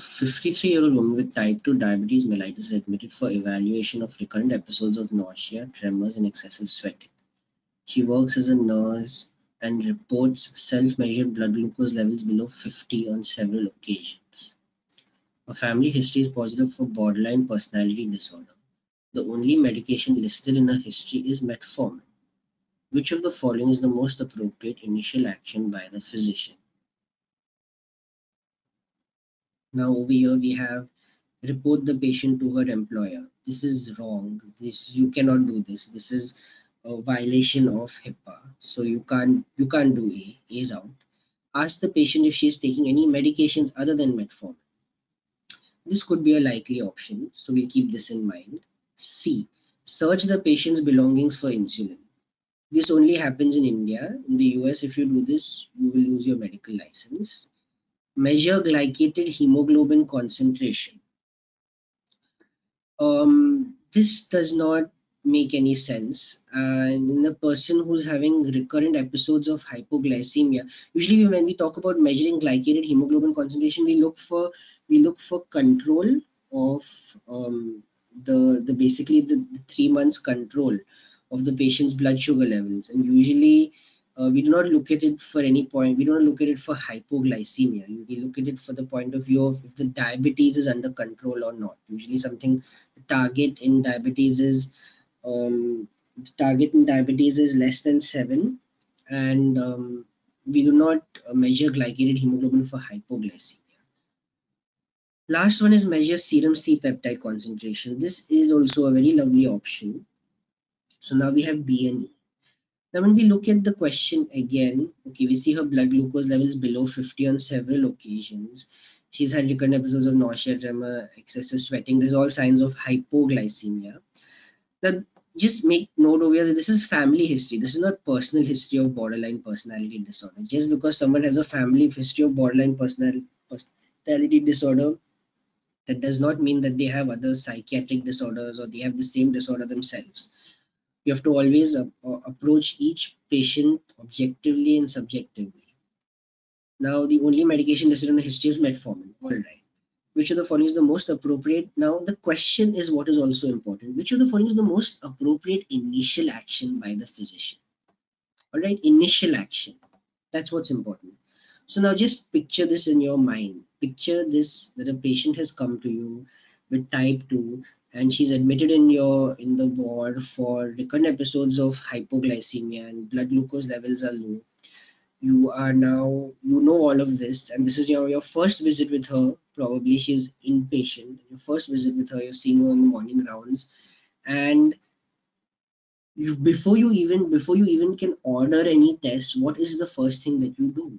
53-year-old woman with type 2 diabetes mellitus is admitted for evaluation of recurrent episodes of nausea, tremors, and excessive sweating. She works as a nurse and reports self-measured blood glucose levels below 50 on several occasions. Her family history is positive for borderline personality disorder. The only medication listed in her history is metformin. Which of the following is the most appropriate initial action by the physician? Now over here we have report the patient to her employer. This is wrong. This you cannot do this. This is a violation of HIPAA. So you can't you can't do A. A is out. Ask the patient if she is taking any medications other than metformin. This could be a likely option. So we'll keep this in mind. C. Search the patient's belongings for insulin. This only happens in India. In the US, if you do this, you will lose your medical license measure glycated hemoglobin concentration. Um, this does not make any sense. And in a person who's having recurrent episodes of hypoglycemia, usually when we talk about measuring glycated hemoglobin concentration, we look for we look for control of um, the the basically the, the three months control of the patient's blood sugar levels, and usually uh, we do not look at it for any point. We don't look at it for hypoglycemia. We look at it for the point of view of if the diabetes is under control or not. Usually something the target in diabetes is um, target in diabetes is less than seven and um, we do not uh, measure glycated hemoglobin for hypoglycemia. Last one is measure serum C-peptide concentration. This is also a very lovely option. So now we have BNE. Now, when we look at the question again, okay, we see her blood glucose levels below 50 on several occasions. She's had recurrent episodes of nausea, tremor, excessive sweating. These all signs of hypoglycemia. Now, just make note over here that this is family history. This is not personal history of borderline personality disorder. Just because someone has a family history of borderline personality disorder, that does not mean that they have other psychiatric disorders or they have the same disorder themselves you have to always uh, approach each patient objectively and subjectively. Now, the only medication listed in the history is metformin. All right. Which of the following is the most appropriate? Now, the question is what is also important. Which of the following is the most appropriate initial action by the physician? All right, initial action. That's what's important. So now just picture this in your mind. Picture this that a patient has come to you with type 2 and she's admitted in your in the ward for recurrent episodes of hypoglycemia and blood glucose levels are low. You are now you know all of this and this is your, your first visit with her. Probably she's inpatient your first visit with her you're seeing her on the morning rounds. And you before you even before you even can order any test what is the first thing that you do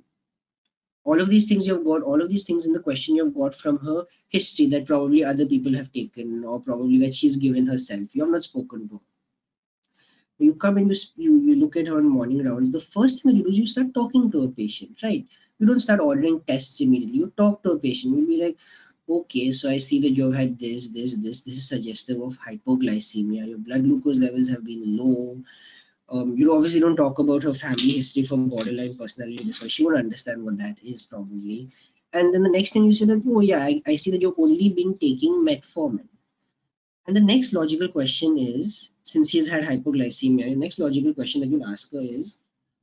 all of these things you've got all of these things in the question you've got from her history that probably other people have taken or probably that she's given herself. You have not spoken to her. You come and you, you, you look at her on morning rounds. The first thing that you do is you start talking to a patient right? You don't start ordering tests immediately. You talk to a patient. You'll be like okay so i see that you've had this this this. This is suggestive of hypoglycemia. Your blood glucose levels have been low um, you obviously don't talk about her family history from borderline personality disorder. She won't understand what that is probably. And then the next thing you say that, oh yeah, I, I see that you're only been taking metformin. And the next logical question is, since she's had hypoglycemia, the next logical question that you'll ask her is,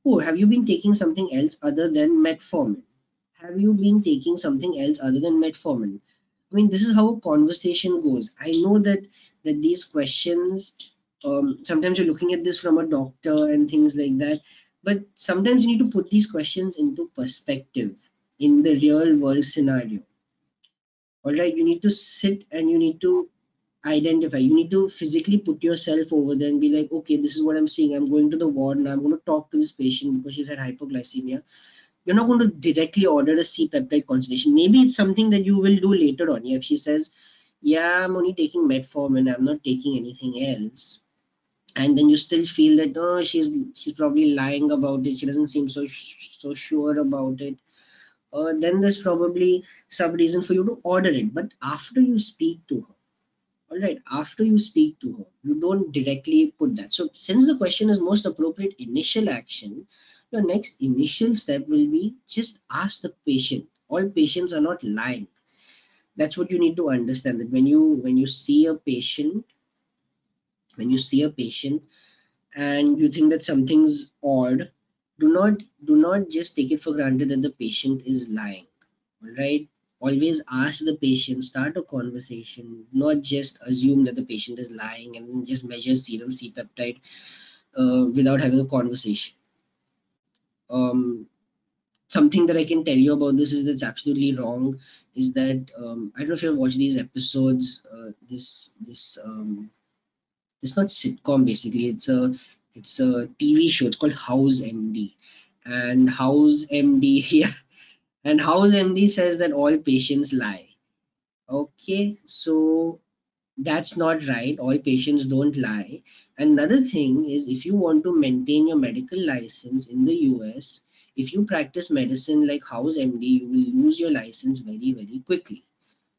oh, have you been taking something else other than metformin? Have you been taking something else other than metformin? I mean, this is how a conversation goes. I know that that these questions um, sometimes you're looking at this from a doctor and things like that but sometimes you need to put these questions into perspective in the real world scenario. All right you need to sit and you need to identify. You need to physically put yourself over there and be like okay this is what i'm seeing. I'm going to the ward and i'm going to talk to this patient because she's had hypoglycemia. You're not going to directly order a c-peptide concentration maybe it's something that you will do later on. If she says yeah i'm only taking metformin i'm not taking anything else and then you still feel that oh she's she's probably lying about it. She doesn't seem so so sure about it. Uh, then there's probably some reason for you to order it. But after you speak to her all right after you speak to her you don't directly put that. So since the question is most appropriate initial action your next initial step will be just ask the patient. All patients are not lying. That's what you need to understand that when you when you see a patient when you see a patient and you think that something's odd do not do not just take it for granted that the patient is lying all right always ask the patient start a conversation not just assume that the patient is lying and then just measure serum c-peptide uh, without having a conversation um, something that I can tell you about this is that's absolutely wrong is that um, I don't know if you've watched these episodes. Uh, this this um, it's not sitcom basically. It's a it's a TV show. It's called House MD, and House MD yeah, and House MD says that all patients lie. Okay, so that's not right. All patients don't lie. And another thing is if you want to maintain your medical license in the US, if you practice medicine like House MD, you will lose your license very, very quickly.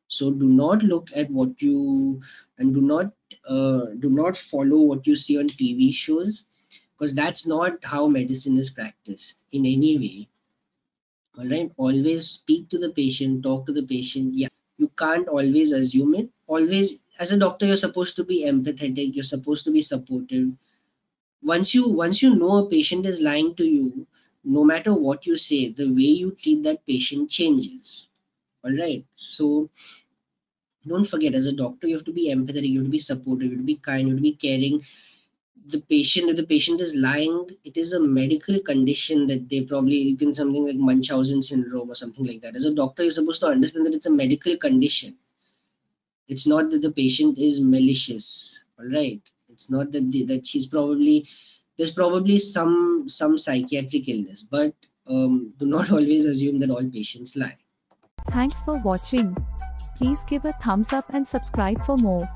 So do not look at what you and do not uh, do not follow what you see on TV shows because that's not how medicine is practiced in any way. All right, always speak to the patient, talk to the patient. Yeah, you can't always assume it. Always, as a doctor, you're supposed to be empathetic. You're supposed to be supportive. Once you once you know a patient is lying to you, no matter what you say, the way you treat that patient changes. All right. So don't forget, as a doctor, you have to be empathetic, you have to be supportive, you have to be kind, you have to be caring. The patient, if the patient is lying, it is a medical condition that they probably you can something like Munchausen syndrome or something like that. As a doctor, you're supposed to understand that it's a medical condition. It's not that the patient is malicious. All right. It's not that the, that she's probably there's probably some some psychiatric illness but um, do not always assume that all patients lie Thanks for watching. Please give a thumbs up and subscribe for more.